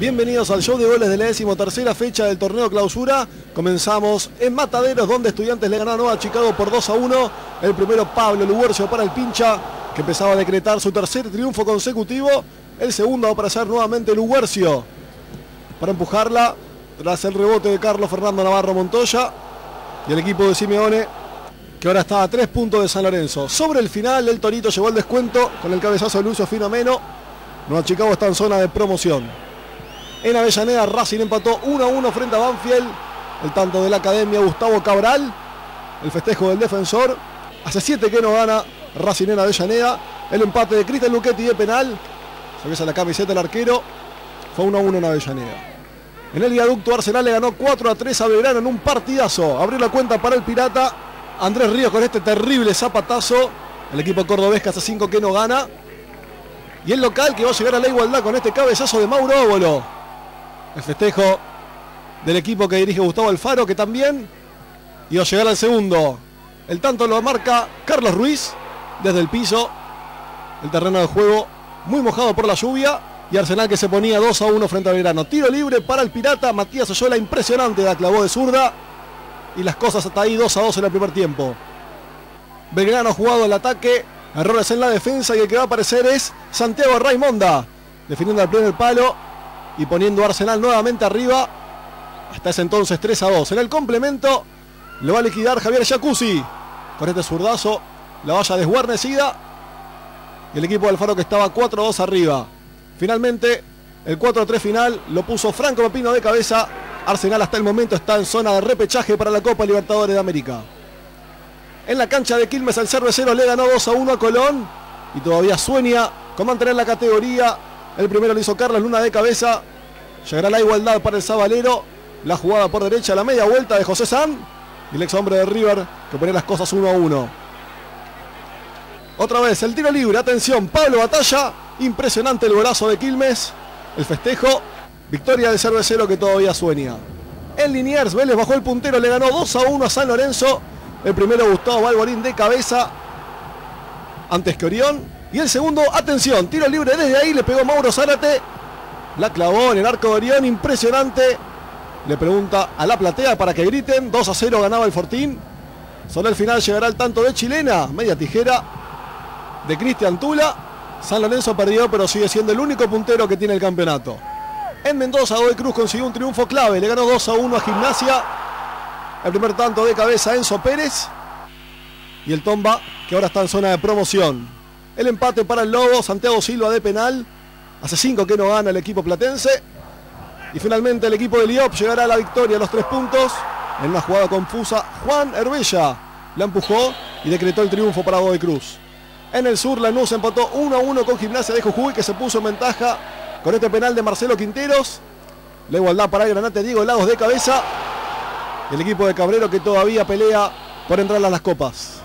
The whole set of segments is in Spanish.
Bienvenidos al show de goles de la décimo tercera fecha del torneo clausura. Comenzamos en Mataderos, donde Estudiantes le ganaron a Chicago por 2 a 1. El primero Pablo Luguercio para el pincha, que empezaba a decretar su tercer triunfo consecutivo. El segundo va a aparecer nuevamente Luguercio para empujarla tras el rebote de Carlos Fernando Navarro Montoya y el equipo de Simeone que ahora está a tres puntos de San Lorenzo. Sobre el final, el Torito llevó el descuento con el cabezazo de Lucio Finomeno. Nueva Chicago está en zona de promoción. En Avellaneda, Racing empató 1 a 1 frente a Banfield. El tanto de la academia Gustavo Cabral. El festejo del defensor. Hace 7 que no gana Racing en Avellaneda. El empate de Cristian Luchetti de penal. Se besa la camiseta el arquero. Fue 1 a 1 en Avellaneda. En el viaducto Arsenal le ganó 4 a 3 a Belgrano en un partidazo. Abrió la cuenta para el Pirata. Andrés Ríos con este terrible zapatazo. El equipo cordobés hace 5 que no gana. Y el local que va a llegar a la igualdad con este cabezazo de Mauro Óbolo. El festejo del equipo que dirige Gustavo Alfaro, que también iba a llegar al segundo. El tanto lo marca Carlos Ruiz desde el piso. El terreno de juego muy mojado por la lluvia. Y Arsenal que se ponía 2 a 1 frente a Verano. Tiro libre para el Pirata. Matías Oyola impresionante la clavó de zurda. Y las cosas hasta ahí 2 a 2 en el primer tiempo. Belgrano jugado el ataque. Errores en la defensa y el que va a aparecer es Santiago Raimonda. Defendiendo al primer palo y poniendo Arsenal nuevamente arriba. Hasta ese entonces 3 a 2. En el complemento lo va a liquidar Javier Jacuzzi. Con este zurdazo, la valla desguarnecida. Y el equipo del Faro que estaba 4 a 2 arriba. Finalmente, el 4 a 3 final lo puso Franco Pepino de cabeza. Arsenal hasta el momento está en zona de repechaje para la Copa Libertadores de América. En la cancha de Quilmes el cervecero le ganó 2 a 1 a Colón. Y todavía sueña con mantener la categoría el primero lo hizo Carlos Luna de cabeza. Llegará la igualdad para el Sabalero. La jugada por derecha, la media vuelta de José San. Y el ex hombre de River que pone las cosas uno a uno. Otra vez el tiro libre. Atención, Pablo Batalla. Impresionante el golazo de Quilmes. El festejo. Victoria de Cervecero que todavía sueña. En Liniers, Vélez bajó el puntero. Le ganó 2 a 1 a San Lorenzo. El primero Gustavo Balborín de cabeza. Antes que Orión. Y el segundo, atención, tiro libre desde ahí, le pegó Mauro Zárate. La clavó en el arco de Orión, impresionante. Le pregunta a la platea para que griten. 2 a 0 ganaba el Fortín. Solo el final llegará el tanto de Chilena. Media tijera de Cristian Tula. San Lorenzo perdió, pero sigue siendo el único puntero que tiene el campeonato. En Mendoza, Godoy Cruz consiguió un triunfo clave. Le ganó 2 a 1 a Gimnasia. El primer tanto de cabeza Enzo Pérez. Y el Tomba, que ahora está en zona de promoción. El empate para el Lobo, Santiago Silva de penal. Hace cinco que no gana el equipo platense. Y finalmente el equipo de Liop llegará a la victoria los tres puntos. En una jugada confusa, Juan Herbella la empujó y decretó el triunfo para Godoy Cruz. En el sur, Lanús empató 1 a 1 con Gimnasia de Jujuy, que se puso en ventaja con este penal de Marcelo Quinteros. La igualdad para el Granate Diego Lagos de cabeza. El equipo de Cabrero que todavía pelea por entrar a las copas.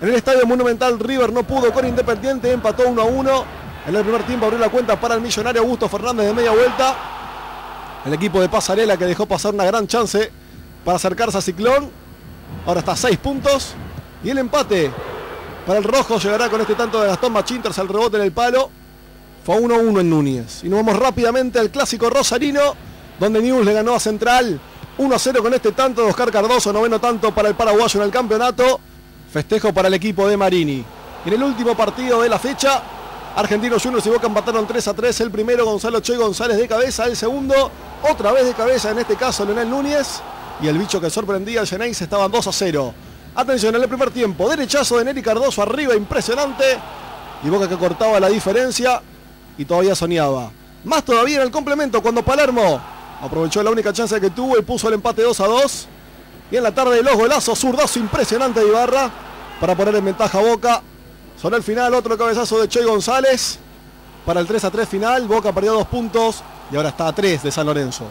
En el Estadio Monumental River no pudo con Independiente, empató 1 a 1. En el primer tiempo abrió la cuenta para el millonario Augusto Fernández de media vuelta. El equipo de Pasarela que dejó pasar una gran chance para acercarse a Ciclón. Ahora está a 6 puntos. Y el empate para el rojo llegará con este tanto de Gastón Machinters al rebote en el palo. Fue 1 a 1 en Núñez. Y nos vamos rápidamente al clásico rosarino, donde News le ganó a Central 1 a 0 con este tanto de Oscar Cardoso, noveno tanto para el paraguayo en el campeonato. Festejo para el equipo de Marini. En el último partido de la fecha, Argentinos Juniors y Boca empataron 3 a 3. El primero Gonzalo Che González de cabeza, el segundo otra vez de cabeza, en este caso Leonel Núñez. Y el bicho que sorprendía al Geneis estaban 2 a 0. Atención en el primer tiempo, derechazo de Neri Cardoso arriba, impresionante. Y Boca que cortaba la diferencia y todavía soñaba. Más todavía en el complemento cuando Palermo aprovechó la única chance que tuvo y puso el empate 2 a 2. Y en la tarde los golazos, zurdazo impresionante de Ibarra para poner en ventaja Boca. Son el final otro cabezazo de Che González para el 3 a 3 final. Boca perdió dos puntos y ahora está a 3 de San Lorenzo.